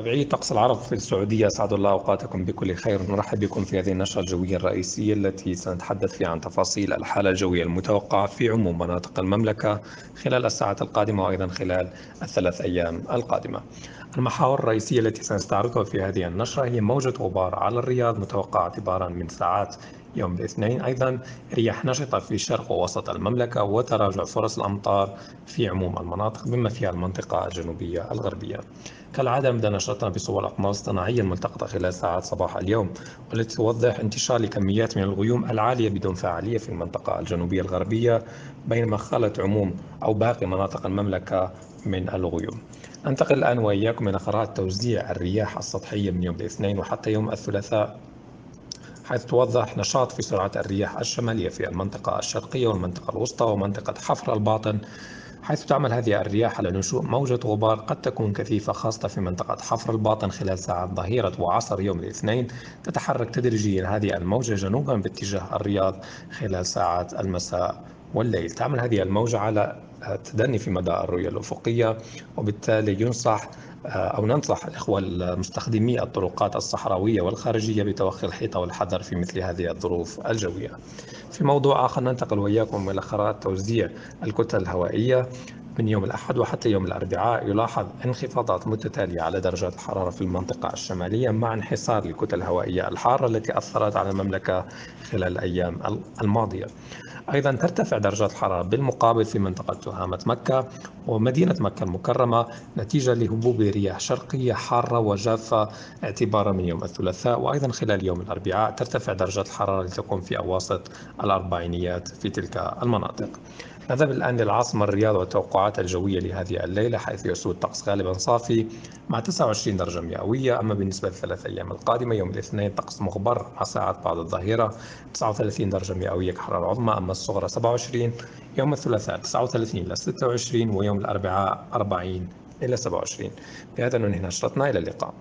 متابعي طقس العرب في السعودية. أسعد الله أوقاتكم بكل خير. نرحب بكم في هذه النشرة الجوية الرئيسية التي سنتحدث فيها عن تفاصيل الحالة الجوية المتوقعة في عموم مناطق المملكة خلال الساعات القادمة وأيضا خلال الثلاث أيام القادمة. المحاور الرئيسية التي سنستعرضها في هذه النشرة هي موجة غبار على الرياض متوقعة اعتبارا من ساعات يوم الاثنين أيضا رياح نشطة في شرق ووسط المملكة وتراجع فرص الأمطار في عموم المناطق بما فيها المنطقة الجنوبية الغربية. كالعادة نبدأ نشرتنا بصور الأقمار الصناعية الملتقطة خلال ساعات صباح اليوم والتي توضح انتشار لكميات من الغيوم العالية بدون فاعلية في المنطقة الجنوبية الغربية بينما خلت عموم أو باقي مناطق المملكة من الغيوم. ننتقل الآن وإياكم إلى خرائط توزيع الرياح السطحية من يوم الاثنين وحتى يوم الثلاثاء. حيث توضح نشاط في سرعة الرياح الشمالية في المنطقة الشرقية والمنطقة الوسطى ومنطقة حفر الباطن. حيث تعمل هذه الرياح على نشوء موجة غبار قد تكون كثيفة خاصة في منطقة حفر الباطن خلال ساعات ظهيرة وعصر يوم الاثنين. تتحرك تدريجيا هذه الموجة جنوبا باتجاه الرياض خلال ساعات المساء والليل. تعمل هذه الموجة على التدني في مدى الرؤية الأفقية وبالتالي ينصح أو ننصح الإخوة المستخدمي الطرقات الصحراوية والخارجية بتوخي الحيطة والحذر في مثل هذه الظروف الجوية. في موضوع آخر ننتقل وإياكم إلى خرائط توزيع الكتل الهوائية. من يوم الأحد وحتى يوم الأربعاء يلاحظ انخفاضات متتالية على درجات الحرارة في المنطقة الشمالية مع انحسار الكتل الهوائية الحارة التي أثرت على المملكة خلال الأيام الماضية. أيضا ترتفع درجات الحرارة بالمقابل في منطقة تهامة مكة ومدينة مكة المكرمة نتيجة لهبوب رياح شرقية حارة وجافة اعتبارا من يوم الثلاثاء. وأيضا خلال يوم الأربعاء ترتفع درجات الحرارة لتكون في أواسط الأربعينيات في تلك المناطق. نذهب الآن للعاصمة الرياض والتوقعات الجوية لهذه الليلة حيث يسود طقس غالبا صافي مع 29 درجة مئوية. أما بالنسبة للثلاث أيام القادمة يوم الاثنين طقس مغبر مع ساعات بعد الظهيرة 39 درجة مئوية كحرارة عظمى. أما الصغرى 27 يوم الثلاثاء 39 إلى 26 ويوم الأربعاء 40 إلى 27 بهذا ننهي نشرتنا إلى اللقاء.